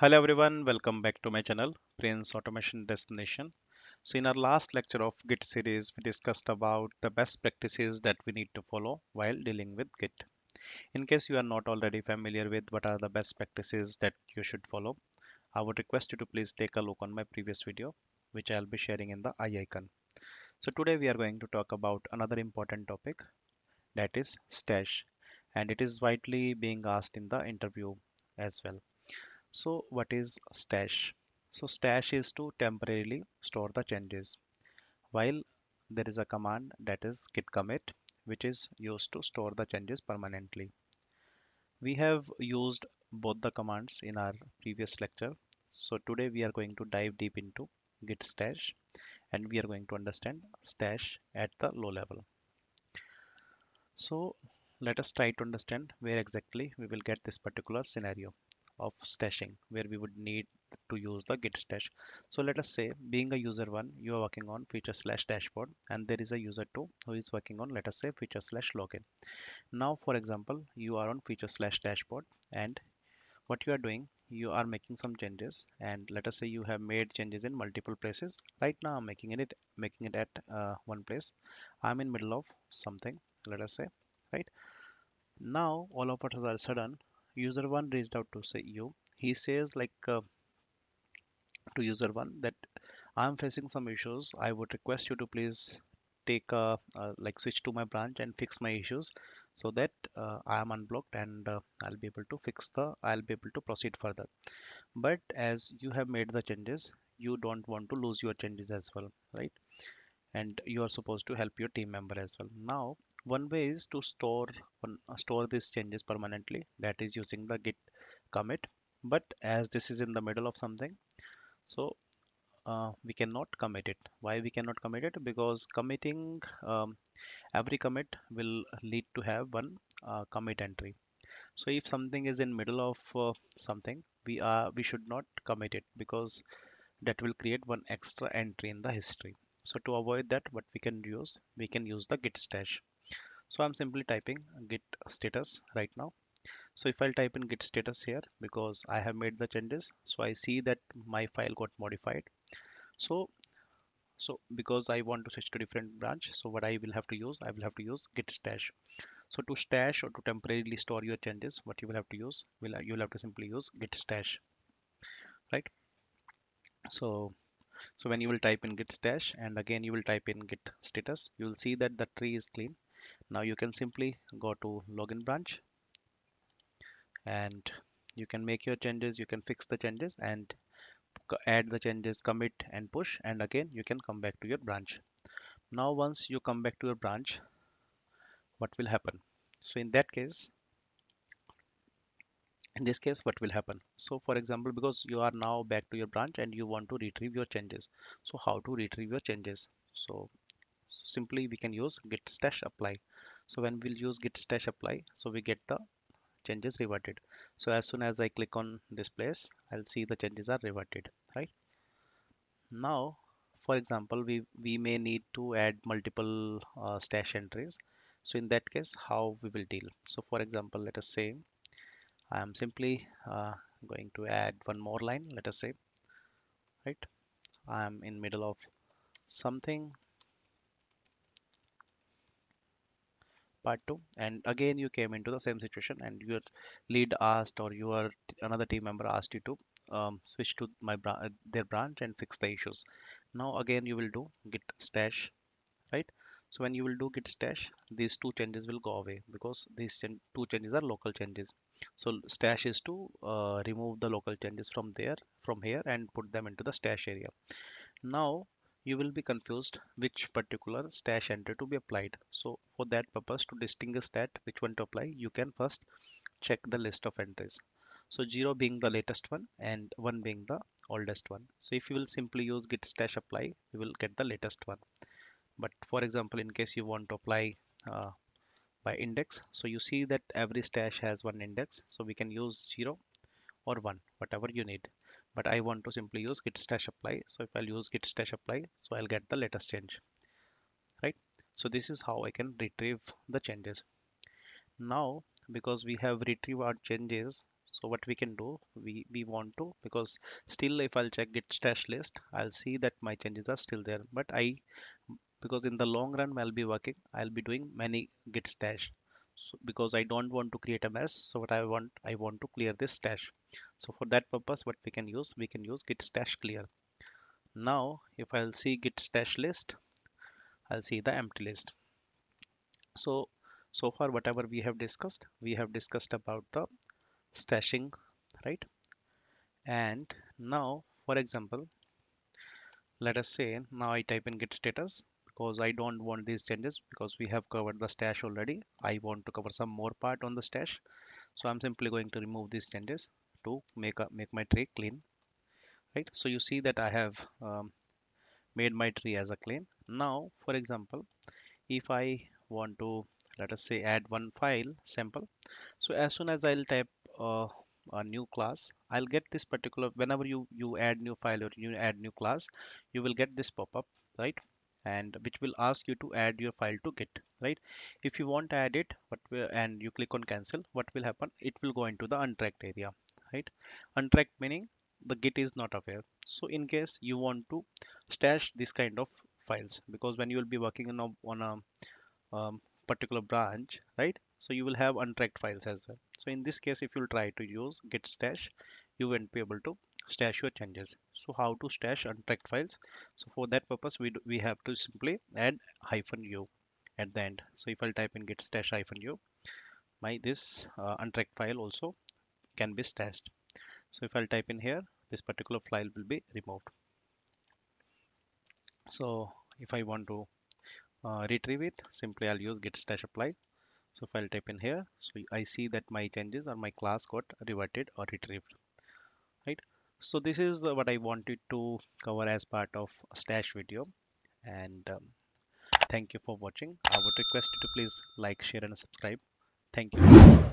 Hello everyone, welcome back to my channel, Prince Automation Destination. So in our last lecture of Git series, we discussed about the best practices that we need to follow while dealing with Git. In case you are not already familiar with what are the best practices that you should follow, I would request you to please take a look on my previous video, which I'll be sharing in the i icon. So today we are going to talk about another important topic, that is stash, and it is widely being asked in the interview as well. So what is stash? So stash is to temporarily store the changes while there is a command that is git commit which is used to store the changes permanently. We have used both the commands in our previous lecture. So today we are going to dive deep into git stash and we are going to understand stash at the low level. So let us try to understand where exactly we will get this particular scenario of stashing where we would need to use the git stash. So let us say being a user one you are working on feature slash dashboard and there is a user two who is working on let us say feature slash login. Now for example you are on feature slash dashboard and what you are doing you are making some changes and let us say you have made changes in multiple places. Right now i'm making it making it at uh, one place. I'm in middle of something let us say right? Now all of a sudden user one reached out to say you he says like uh, to user one that i'm facing some issues. I would request you to please take a uh, like switch to my branch and fix my issues so that uh, i am unblocked and uh, i'll be able to fix the i'll be able to proceed further. But as you have made the changes you don't want to lose your changes as well right? And you are supposed to help your team member as well. Now one way is to store one, uh, store these changes permanently that is using the git commit. But as this is in the middle of something so uh, we cannot commit it. Why we cannot commit it? Because committing um, every commit will lead to have one uh, commit entry. So if something is in middle of uh, something we are we should not commit it because that will create one extra entry in the history. So to avoid that what we can use we can use the git stash so i'm simply typing git status right now. So if i'll type in git status here because i have made the changes so i see that my file got modified. So so because i want to switch to different branch so what i will have to use i will have to use git stash. So to stash or to temporarily store your changes what you will have to use will you will have to simply use git stash right? So so when you will type in git stash and again you will type in git status you will see that the tree is clean now you can simply go to login branch and you can make your changes you can fix the changes and add the changes commit and push and again you can come back to your branch. Now once you come back to your branch what will happen? So in that case in this case what will happen? So for example because you are now back to your branch and you want to retrieve your changes. So how to retrieve your changes? So simply we can use git stash apply. So when we'll use git stash apply so we get the changes reverted. So as soon as i click on this place i'll see the changes are reverted right? Now for example we we may need to add multiple uh, stash entries. So in that case how we will deal? So for example let us say i am simply uh, going to add one more line let us say right? I am in middle of something part 2 and again you came into the same situation and your lead asked or your another team member asked you to um, switch to my bra their branch and fix the issues. Now again you will do git stash right? So when you will do git stash these two changes will go away because these two changes are local changes. So stash is to uh, remove the local changes from there from here and put them into the stash area. Now you will be confused which particular stash entry to be applied. So for that purpose to distinguish that which one to apply you can first check the list of entries. So 0 being the latest one and 1 being the oldest one. So if you will simply use git stash apply you will get the latest one. But for example in case you want to apply uh, by index so you see that every stash has one index. So we can use 0 or 1 whatever you need. But I want to simply use git stash apply. So if I'll use git stash apply so I'll get the latest change right? So this is how I can retrieve the changes. Now because we have retrieved our changes so what we can do we we want to because still if I'll check git stash list I'll see that my changes are still there. But I because in the long run I'll be working I'll be doing many git stash so because I don't want to create a mess so what I want I want to clear this stash. So for that purpose what we can use we can use git stash clear. Now if I'll see git stash list I'll see the empty list. So so far whatever we have discussed we have discussed about the stashing right? And now for example let us say now I type in git status because I don't want these changes because we have covered the stash already. I want to cover some more part on the stash. So I'm simply going to remove these changes to make a make my tree clean right? So you see that I have um, made my tree as a clean. Now for example if I want to let us say add one file sample. So as soon as I'll type uh, a new class I'll get this particular whenever you you add new file or you add new class you will get this pop-up right and which will ask you to add your file to git right? If you want to add it what will, and you click on cancel what will happen? It will go into the untracked area right? Untracked meaning the git is not aware. So in case you want to stash this kind of files because when you will be working on a, on a um, particular branch right? So you will have untracked files as well. So in this case if you'll try to use git stash you won't be able to stash your changes. So how to stash untracked files. So for that purpose we do, we have to simply add hyphen u at the end. So if i'll type in git stash hyphen u my this uh, untracked file also can be stashed. So if i'll type in here this particular file will be removed. So if i want to uh, retrieve it simply I'll use git stash apply. So if I'll type in here so I see that my changes or my class got reverted or retrieved. Right so this is uh, what I wanted to cover as part of stash video. And um, thank you for watching. I would request you to please like share and subscribe. Thank you